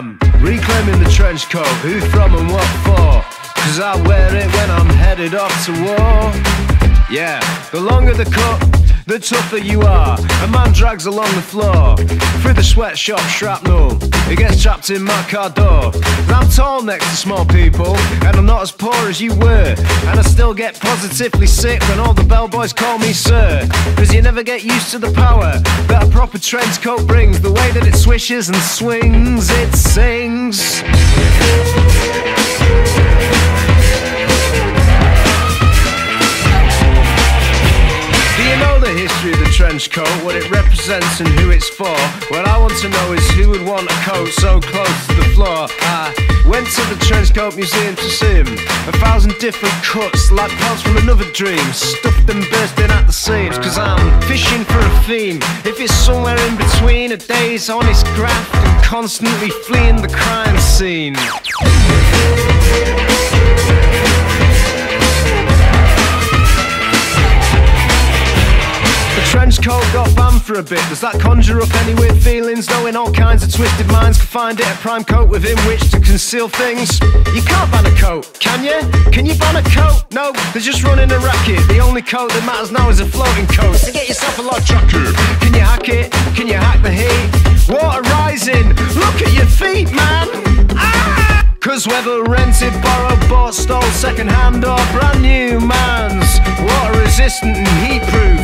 am reclaiming the trench coat. Who from and what for? Cause I wear it when I'm headed off to war. Yeah, the longer the cut, the tougher you are. A man drags along the floor through the sweatshop shrapnel. He gets trapped in my car door. I'm tall next to small people, and I'm not as poor as you were. And I still get positively sick when all the bellboys call me sir. Cause you never get used to the power that a proper trench coat brings. The way that it swishes and swings, it sings. Trench coat, what it represents and who it's for? What I want to know is who would want a coat so close to the floor. I went to the trench coat museum to see him. A thousand different cuts, like parts from another dream, stuffed and bursting at the seams. Cause I'm fishing for a theme. If it's somewhere in between a day's honest graft and constantly fleeing the crime scene. Coat got banned for a bit. Does that conjure up any weird feelings? Knowing all kinds of twisted minds can find it a prime coat within which to conceal things. You can't ban a coat, can you? Can you ban a coat? No, they're just running a racket. The only coat that matters now is a floating coat. So get yourself a log jacket. Can you hack it? Can you hack the heat? Water rising. Look at your feet, man. Ah! Cause whether rented, borrowed, bought, stole, second hand or brand new man's Water resistant and heat proof,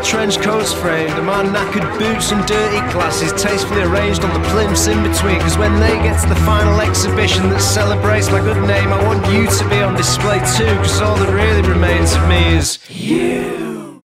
trench coats framed And my knackered boots and dirty glasses Tastefully arranged on the plinths in between. Cause when they get to the final exhibition That celebrates my good name I want you to be on display too Cause all that really remains of me is you